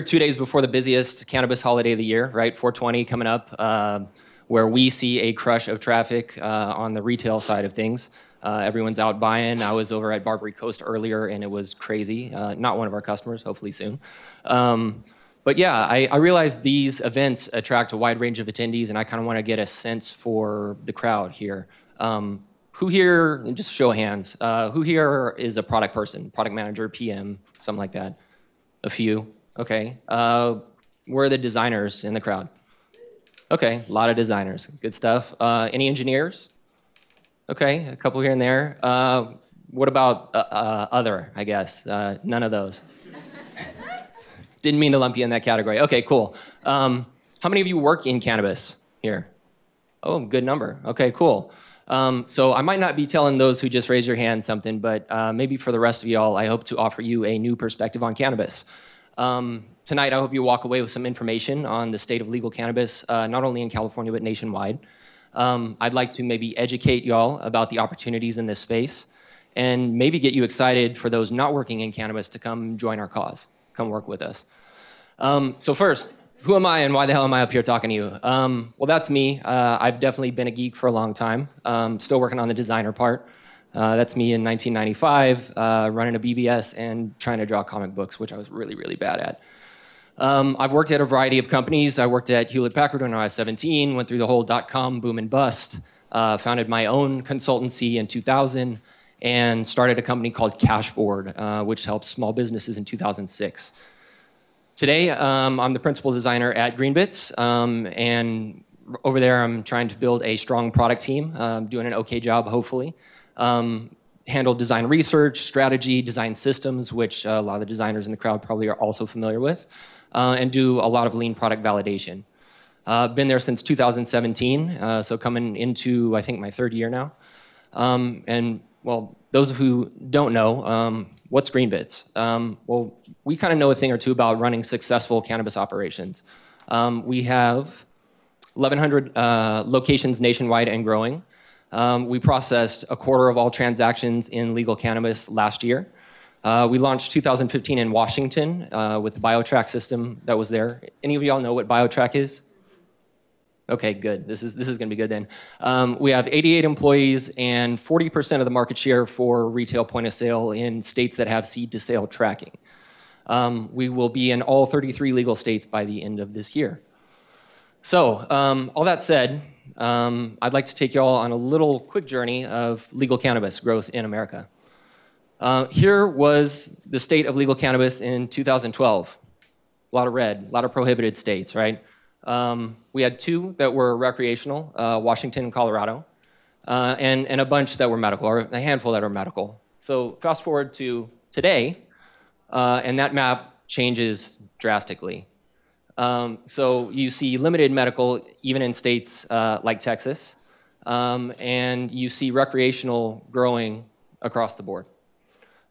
two days before the busiest cannabis holiday of the year, right? 420 coming up, uh, where we see a crush of traffic uh, on the retail side of things. Uh, everyone's out buying. I was over at Barbary Coast earlier, and it was crazy. Uh, not one of our customers, hopefully soon. Um, but yeah, I, I realize these events attract a wide range of attendees, and I kind of want to get a sense for the crowd here. Um, who here, just show of hands, uh, who here is a product person, product manager, PM, something like that? A few, okay. Uh, where are the designers in the crowd? Okay, a lot of designers, good stuff. Uh, any engineers? Okay, a couple here and there. Uh, what about uh, uh, other, I guess? Uh, none of those. Didn't mean to lump you in that category. Okay, cool. Um, how many of you work in cannabis here? Oh, good number. Okay, cool. Um, so I might not be telling those who just raised your hand something, but uh, maybe for the rest of y'all, I hope to offer you a new perspective on cannabis. Um, tonight, I hope you walk away with some information on the state of legal cannabis, uh, not only in California, but nationwide. Um, I'd like to maybe educate y'all about the opportunities in this space and maybe get you excited for those not working in cannabis to come join our cause, come work with us. Um, so first, who am I and why the hell am I up here talking to you? Um, well, that's me. Uh, I've definitely been a geek for a long time. Um, still working on the designer part. Uh, that's me in 1995, uh, running a BBS and trying to draw comic books, which I was really, really bad at. Um, I've worked at a variety of companies. I worked at Hewlett Packard when I was 17, went through the whole dot com boom and bust, uh, founded my own consultancy in 2000, and started a company called Cashboard, uh, which helps small businesses in 2006. Today, um, I'm the principal designer at Greenbits, um, and over there, I'm trying to build a strong product team, um, doing an okay job, hopefully. Um, handle design research, strategy, design systems, which uh, a lot of the designers in the crowd probably are also familiar with, uh, and do a lot of lean product validation. Uh, been there since 2017, uh, so coming into, I think, my third year now. Um, and, well, those who don't know, um, What's Greenbits? Um, well, we kind of know a thing or two about running successful cannabis operations. Um, we have 1,100 uh, locations nationwide and growing. Um, we processed a quarter of all transactions in legal cannabis last year. Uh, we launched 2015 in Washington uh, with the BioTrack system that was there. Any of y'all know what BioTrack is? Okay, good. This is this is going to be good then. Um, we have 88 employees and 40% of the market share for retail point of sale in states that have seed to sale tracking. Um, we will be in all 33 legal states by the end of this year. So, um, all that said, um, I'd like to take you all on a little quick journey of legal cannabis growth in America. Uh, here was the state of legal cannabis in 2012. A lot of red, a lot of prohibited states, right? Um, we had two that were recreational, uh, Washington and Colorado, uh, and, and a bunch that were medical, or a handful that are medical. So fast forward to today, uh, and that map changes drastically. Um, so you see limited medical even in states uh, like Texas, um, and you see recreational growing across the board.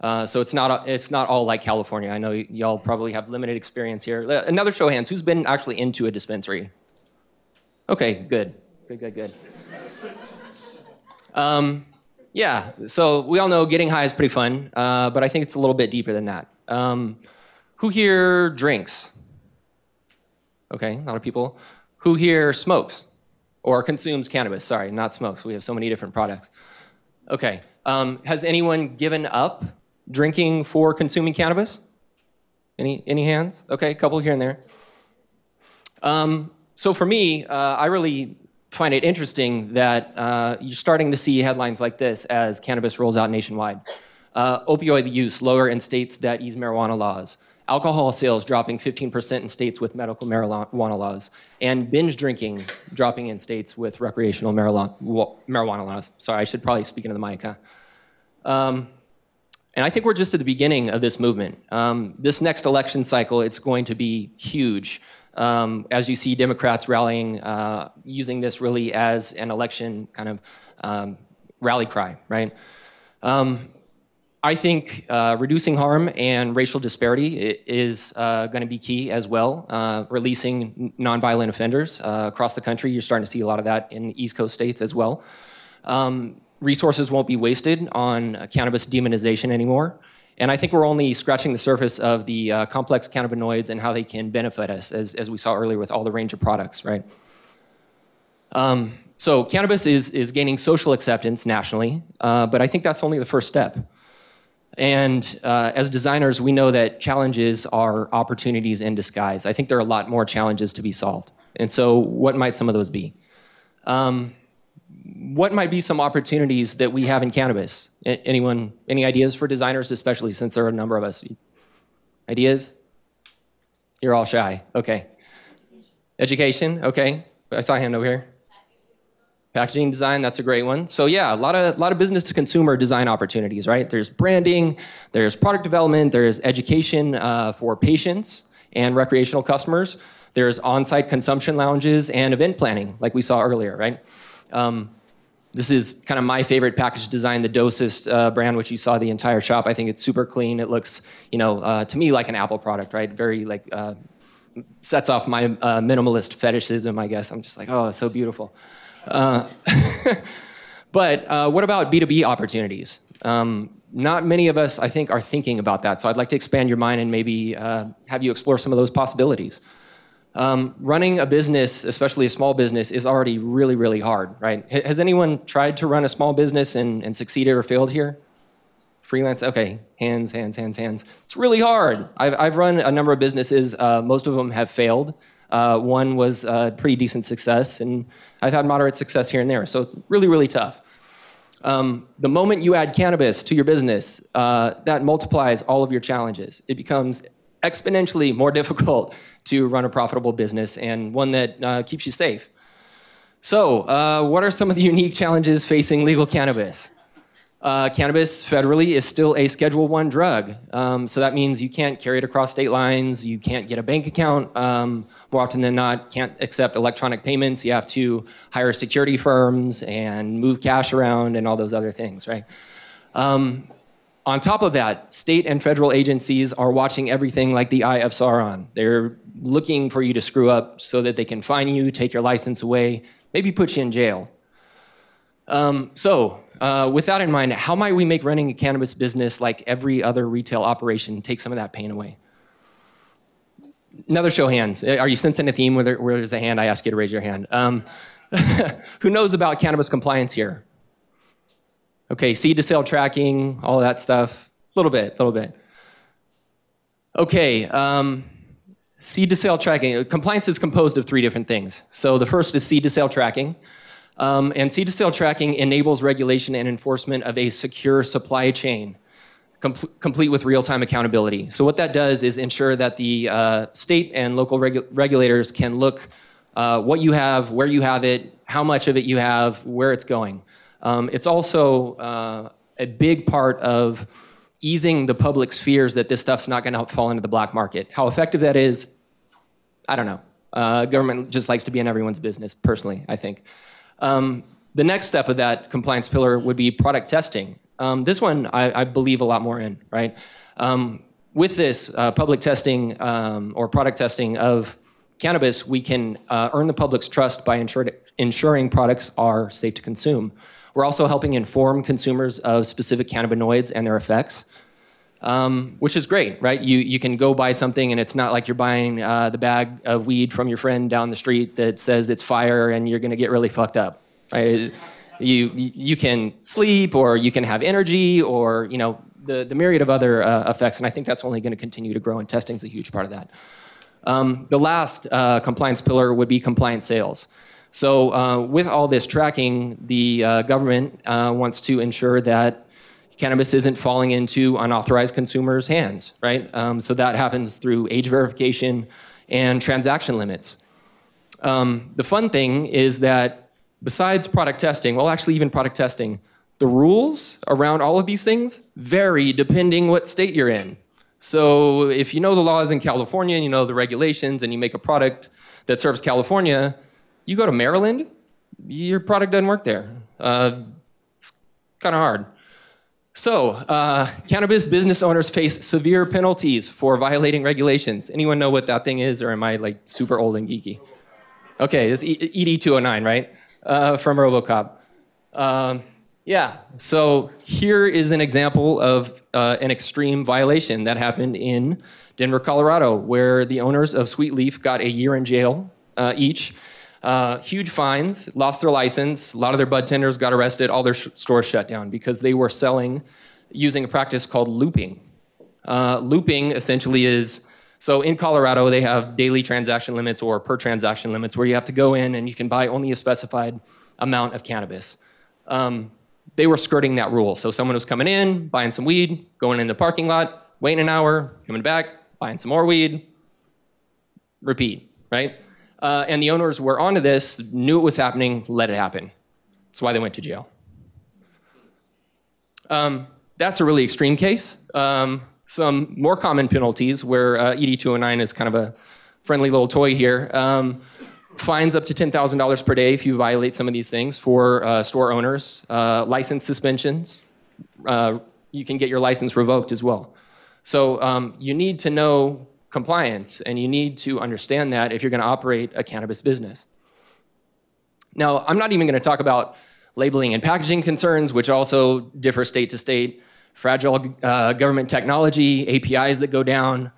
Uh, so it's not it's not all like California. I know y'all probably have limited experience here. Another show of hands. Who's been actually into a dispensary? Okay, good, good, good, good. Um, yeah. So we all know getting high is pretty fun, uh, but I think it's a little bit deeper than that. Um, who here drinks? Okay, a lot of people. Who here smokes or consumes cannabis? Sorry, not smokes. We have so many different products. Okay. Um, has anyone given up drinking for consuming cannabis? Any, any hands? Okay, a couple here and there. Um, so for me, uh, I really find it interesting that uh, you're starting to see headlines like this as cannabis rolls out nationwide. Uh, opioid use lower in states that ease marijuana laws. Alcohol sales dropping 15% in states with medical marijuana laws. And binge drinking dropping in states with recreational marijuana, laws. Sorry, I should probably speak into the mic, huh? Um, and I think we're just at the beginning of this movement. Um, this next election cycle, it's going to be huge. Um, as you see Democrats rallying, uh, using this really as an election kind of um, rally cry, right? Um, I think uh, reducing harm and racial disparity is uh, going to be key as well. Uh, releasing nonviolent offenders uh, across the country, you're starting to see a lot of that in the East Coast states as well. Um, resources won't be wasted on cannabis demonization anymore. And I think we're only scratching the surface of the uh, complex cannabinoids and how they can benefit us, as, as we saw earlier with all the range of products, right? Um, so cannabis is, is gaining social acceptance nationally, uh, but I think that's only the first step. And uh, as designers, we know that challenges are opportunities in disguise. I think there are a lot more challenges to be solved. And so, what might some of those be? Um, what might be some opportunities that we have in cannabis? Anyone, any ideas for designers, especially since there are a number of us? Ideas? You're all shy. Okay. Education. Okay. I saw a hand over here. Packaging design, that's a great one. So yeah, a lot of a lot of business to consumer design opportunities, right? There's branding, there's product development, there's education uh, for patients and recreational customers. There's on-site consumption lounges and event planning, like we saw earlier, right? Um, this is kind of my favorite package design, the Dosist uh, brand, which you saw the entire shop. I think it's super clean. It looks, you know, uh, to me like an Apple product, right? Very like uh, sets off my uh, minimalist fetishism, I guess. I'm just like, oh, it's so beautiful. Uh, but uh, what about B2B opportunities? Um, not many of us, I think, are thinking about that. So I'd like to expand your mind and maybe uh, have you explore some of those possibilities. Um, running a business, especially a small business, is already really, really hard, right? H- has anyone tried to run a small business and, and succeeded or failed here? Freelance? Okay, hands, hands, hands, hands. It's really hard. I've, I've run a number of businesses. Uh, most of them have failed. Uh, one was a pretty decent success, and I've had moderate success here and there. So really, really tough. Um, the moment you add cannabis to your business, uh, that multiplies all of your challenges. It becomes exponentially more difficult to run a profitable business and one that uh, keeps you safe. So, uh, what are some of the unique challenges facing legal cannabis? Uh, cannabis federally is still a Schedule One drug, um, so that means you can't carry it across state lines. You can't get a bank account. Um, more often than not, can't accept electronic payments. You have to hire security firms and move cash around and all those other things, right? Um, on top of that, state and federal agencies are watching everything like the eye of Sauron. They're looking for you to screw up so that they can fine you, take your license away, maybe put you in jail. Um, so, uh, with that in mind, how might we make running a cannabis business like every other retail operation take some of that pain away? Another show of hands. Are you sensing a theme where, where there's a hand? I ask you to raise your hand. Um, who knows about cannabis compliance here? Okay, seed to sale tracking, all that stuff. A little bit, a little bit. Okay, um, seed to sale tracking. Compliance is composed of three different things. So the first is seed to sale tracking. Um, and seed to sale tracking enables regulation and enforcement of a secure supply chain, com- complete with real time accountability. So, what that does is ensure that the uh, state and local regu- regulators can look uh, what you have, where you have it, how much of it you have, where it's going. Um, it's also uh, a big part of easing the public's fears that this stuff's not going to fall into the black market. How effective that is, I don't know. Uh, government just likes to be in everyone's business, personally, I think. Um, the next step of that compliance pillar would be product testing. Um, this one I, I, believe a lot more in, right? Um, with this uh, public testing um, or product testing of cannabis, we can uh, earn the public's trust by ensuring products are safe to consume. We're also helping inform consumers of specific cannabinoids and their effects. Um, which is great, right? You you can go buy something and it's not like you're buying uh, the bag of weed from your friend down the street that says it's fire and you're going to get really fucked up, right? You you can sleep or you can have energy or you know the the myriad of other uh, effects, and I think that's only going to continue to grow. And testing is a huge part of that. Um, the last uh, compliance pillar would be compliant sales. So uh, with all this tracking, the uh, government uh, wants to ensure that cannabis isn't falling into unauthorized consumers' hands, right? Um, so that happens through age verification and transaction limits. Um, the fun thing is that besides product testing, well, actually, even product testing, the rules around all of these things vary depending what state you're in. So if you know the laws in California and you know the regulations and you make a product that serves California, you go to Maryland, your product doesn't work there. Uh, it's kind of hard. So, uh, cannabis business owners face severe penalties for violating regulations. Anyone know what that thing is, or am I like super old and geeky? Okay, it's ED 209, right? Uh, from RoboCop. Um, Yeah. So here is an example of uh, an extreme violation that happened in Denver, Colorado, where the owners of Sweet Leaf got a year in jail uh, each. Uh, huge fines, lost their license. A lot of their bud tenders got arrested. All their sh- stores shut down because they were selling using a practice called looping. Uh, looping essentially is so in Colorado, they have daily transaction limits or per transaction limits where you have to go in and you can buy only a specified amount of cannabis. Um, they were skirting that rule. So someone was coming in, buying some weed, going in the parking lot, waiting an hour, coming back, buying some more weed, repeat, right? Uh, and the owners were onto this, knew it was happening, let it happen. That's why they went to jail. Um, that's a really extreme case. Um, some more common penalties where uh, ED 209 is kind of a friendly little toy here. Um, fines up to $10,000 per day if you violate some of these things for uh, store owners, uh, license suspensions. Uh, you can get your license revoked as well. So um, you need to know compliance and you need to understand that if you're going to operate a cannabis business. Now, I'm not even going to talk about labeling and packaging concerns, which also differ state to state fragile uh, government technology, APIs that go down,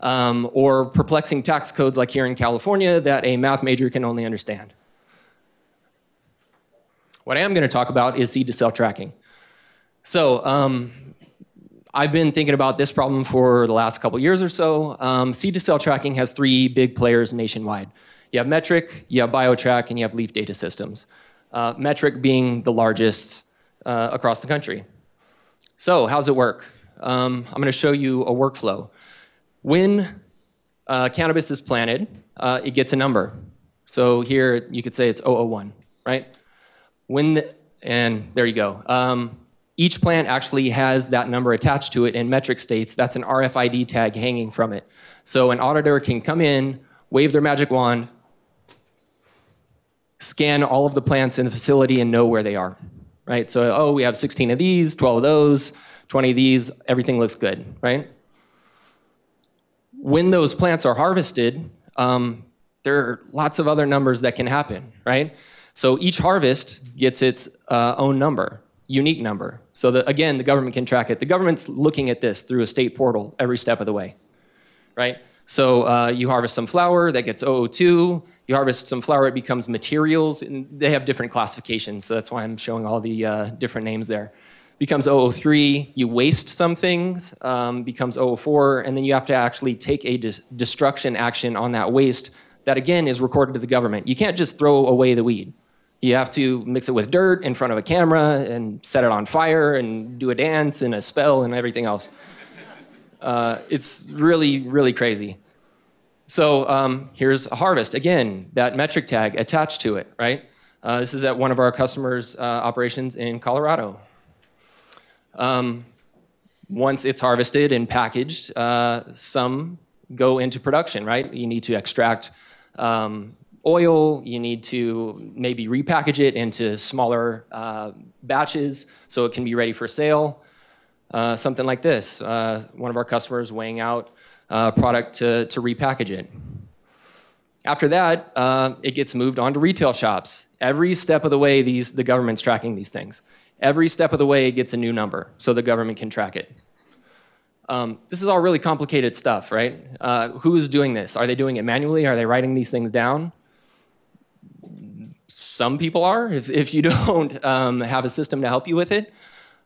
um, or perplexing tax codes like here in California that a math major can only understand. What I am going to talk about is seed to sale tracking. So um, I've been thinking about this problem for the last couple years or so. Um, seed to cell tracking has three big players nationwide. You have Metrc, you have BioTrack, and you have Leaf Data Systems. Uh, Metrc being the largest uh, across the country. So, how's it work? Um, I'm going to show you a workflow. When uh, cannabis is planted, uh, it gets a number. So here you could say it's 001, right? When the, and there you go. Um, each plant actually has that number attached to it in Metrc states. That's an RFID tag hanging from it. So an auditor can come in, wave their magic wand, scan all of the plants in the facility and know where they are right? So, oh, we have 16 of these, 12 of those, 20 of these, everything looks good, right? When those plants are harvested, um, there are lots of other numbers that can happen, right? So each harvest gets its uh, own number, unique number. So that, again, the government can track it. The government's looking at this through a state portal every step of the way, right? So uh, you harvest some flower that gets 002. You harvest some flower, it becomes materials, and they have different classifications. So that's why I'm showing all the uh, different names there. Becomes 003. You waste some things, um, becomes 004, and then you have to actually take a dis- destruction action on that waste. That again is recorded to the government. You can't just throw away the weed. You have to mix it with dirt in front of a camera and set it on fire and do a dance and a spell and everything else. Uh, it's really, really crazy. So um, here's a harvest. Again, that Metrc tag attached to it, right? Uh, this is at one of our customers' uh, operations in Colorado. Um, once it's harvested and packaged, uh, some go into production, right? You need to extract um, oil, you need to maybe repackage it into smaller uh, batches so it can be ready for sale. Uh, something like this. Uh, one of our customers weighing out uh, product to, to repackage it. After that, uh, it gets moved on to retail shops. Every step of the way, these, the government's tracking these things. Every step of the way, it gets a new number so the government can track it. Um, this is all really complicated stuff, right? Uh, who's doing this? Are they doing it manually? Are they writing these things down? Some people are, if, if you don't um, have a system to help you with it.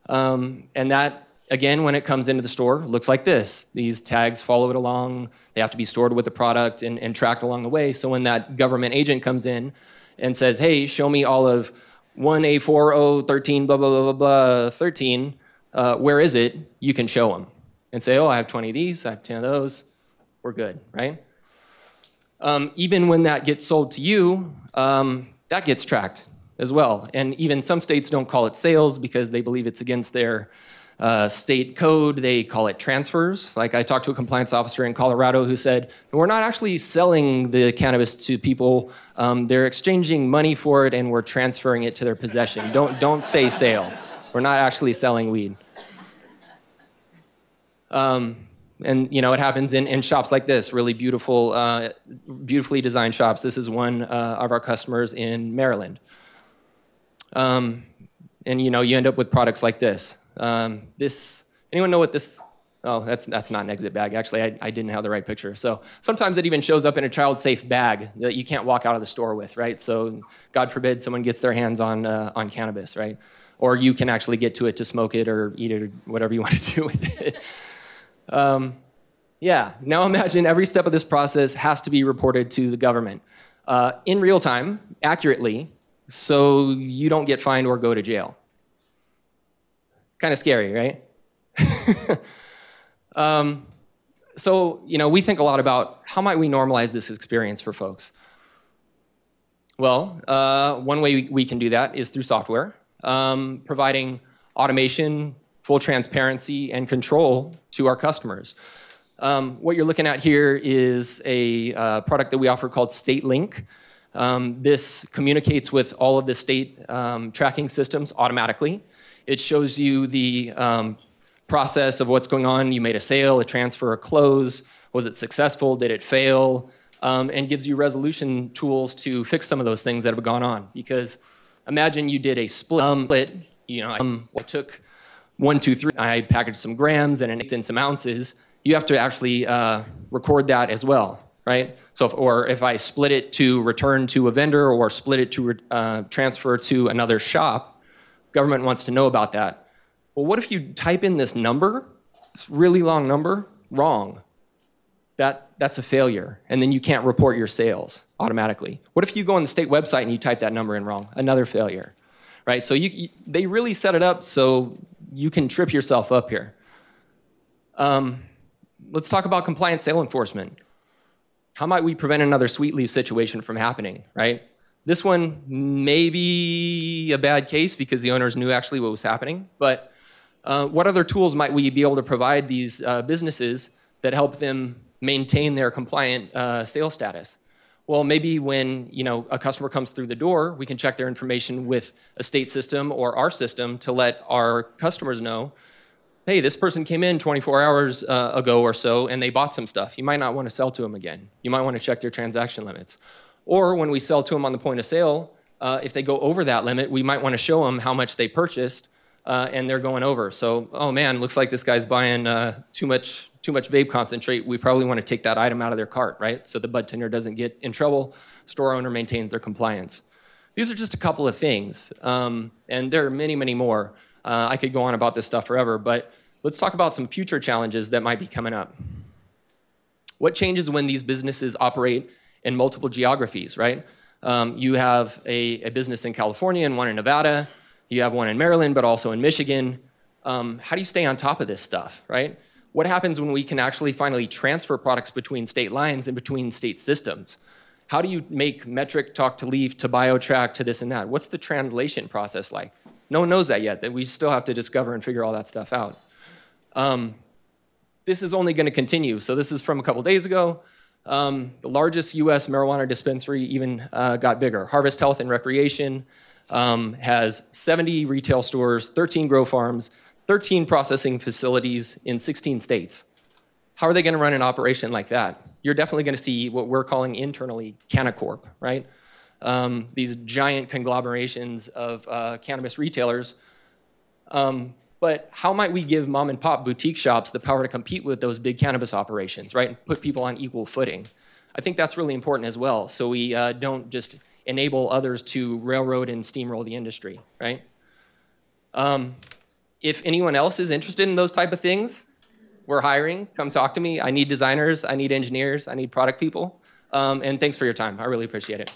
Um, and that again, when it comes into the store, looks like this. These tags follow it along. They have to be stored with the product and, and tracked along the way. So when that government agent comes in and says, hey, show me all of 1A4013, blah, blah, blah, blah, blah, 13, uh, where is it? You can show them and say, oh, I have 20 of these, I have 10 of those. We're good, right? Um, even when that gets sold to you, um, that gets tracked as well. And even some states don't call it sales because they believe it's against their uh, state code. They call it transfers. Like I talked to a compliance officer in Colorado who said, we're not actually selling the cannabis to people. Um, they're exchanging money for it and we're transferring it to their possession. Don't, don't say sale. We're not actually selling weed. Um, and you know it happens in, in shops like this really beautiful uh, beautifully designed shops this is one uh, of our customers in maryland um, and you know you end up with products like this. Um, this anyone know what this? Oh, that's that's not an exit bag. Actually, I, I didn't have the right picture. So sometimes it even shows up in a child-safe bag that you can't walk out of the store with, right? So God forbid someone gets their hands on uh, on cannabis, right? Or you can actually get to it to smoke it or eat it or whatever you want to do with it. Um, yeah. Now imagine every step of this process has to be reported to the government uh, in real time, accurately, so you don't get fined or go to jail. Kind of scary, right? um, so, you know, we think a lot about how might we normalize this experience for folks. Well, uh, one way we, can do that is through software, um, providing automation, full transparency, and control to our customers. Um, what you're looking at here is a uh, product that we offer called StateLink. Um, this communicates with all of the state um, tracking systems automatically. It shows you the um, process of what's going on. You made a sale, a transfer, a close. Was it successful? Did it fail? Um, and gives you resolution tools to fix some of those things that have gone on. Because imagine you did a split. Um, split you know, I took one, two, three. I packaged some grams and then some ounces. You have to actually uh, record that as well right? So, if, or if I split it to return to a vendor or split it to uh, transfer to another shop, government wants to know about that. Well, what if you type in this number, this really long number, wrong? That, that's a failure, and then you can't report your sales automatically. What if you go on the state website and you type that number in wrong? Another failure, right? So you, you, they really set it up so you can trip yourself up here. Um, let's talk about compliant sale enforcement. How might we prevent another sweet leaf situation from happening, right? This one may be a bad case because the owners knew actually what was happening, but uh, what other tools might we be able to provide these uh, businesses that help them maintain their compliant uh, sales status? Well, maybe when you know a customer comes through the door, we can check their information with a state system or our system to let our customers know hey, this person came in 24 hours uh, ago or so and they bought some stuff. You might not want to sell to them again. You might want to check their transaction limits. Or when we sell to them on the point of sale, uh, if they go over that limit, we might want to show them how much they purchased uh, and they're going over. So, oh man, looks like this guy's buying uh, too much too much vape concentrate. We probably want to take that item out of their cart, right? So the bud tender doesn't get in trouble. Store owner maintains their compliance. These are just a couple of things, um, and there are many, many more. Uh, I could go on about this stuff forever, but let's talk about some future challenges that might be coming up. What changes when these businesses operate in multiple geographies, right? Um, you have a, a, business in California and one in Nevada. You have one in Maryland, but also in Michigan. Um, how do you stay on top of this stuff, right? What happens when we can actually finally transfer products between state lines and between state systems? How do you make Metrc talk to leaf to BioTrack to this and that? What's the translation process like? No one knows that yet, that we still have to discover and figure all that stuff out. Um, this is only going to continue. So this is from a couple days ago. Um, the largest U.S. marijuana dispensary even uh, got bigger. Harvest Health and Recreation um, has 70 retail stores, 13 grow farms, 13 processing facilities in 16 states. How are they going to run an operation like that? You're definitely going to see what we're calling internally Cannacorp, right? Um, these giant conglomerations of uh, cannabis retailers. Um, but how might we give mom and pop boutique shops the power to compete with those big cannabis operations, right? And put people on equal footing. I think that's really important as well. So we uh, don't just enable others to railroad and steamroll the industry, right? Um, if anyone else is interested in those type of things, we're hiring. Come talk to me. I need designers. I need engineers. I need product people. Um, and thanks for your time. I really appreciate it.